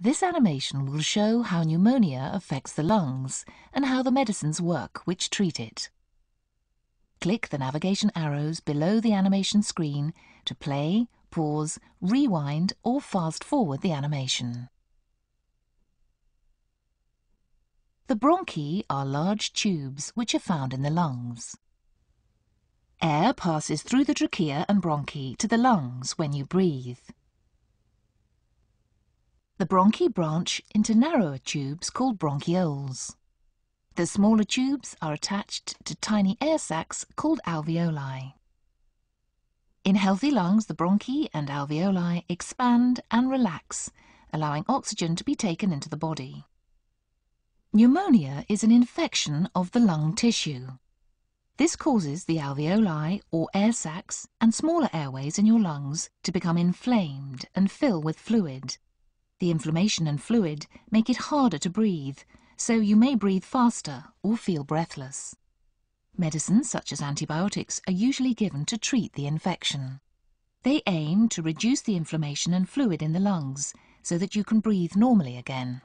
This animation will show how pneumonia affects the lungs and how the medicines work which treat it. Click the navigation arrows below the animation screen to play, pause, rewind or fast forward the animation. The bronchi are large tubes which are found in the lungs. Air passes through the trachea and bronchi to the lungs when you breathe. The bronchi branch into narrower tubes called bronchioles. The smaller tubes are attached to tiny air sacs called alveoli. In healthy lungs, the bronchi and alveoli expand and relax, allowing oxygen to be taken into the body. Pneumonia is an infection of the lung tissue. This causes the alveoli or air sacs and smaller airways in your lungs to become inflamed and fill with fluid. The inflammation and fluid make it harder to breathe, so you may breathe faster or feel breathless. Medicines such as antibiotics are usually given to treat the infection. They aim to reduce the inflammation and fluid in the lungs so that you can breathe normally again.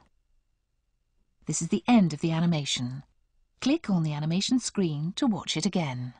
This is the end of the animation. Click on the animation screen to watch it again.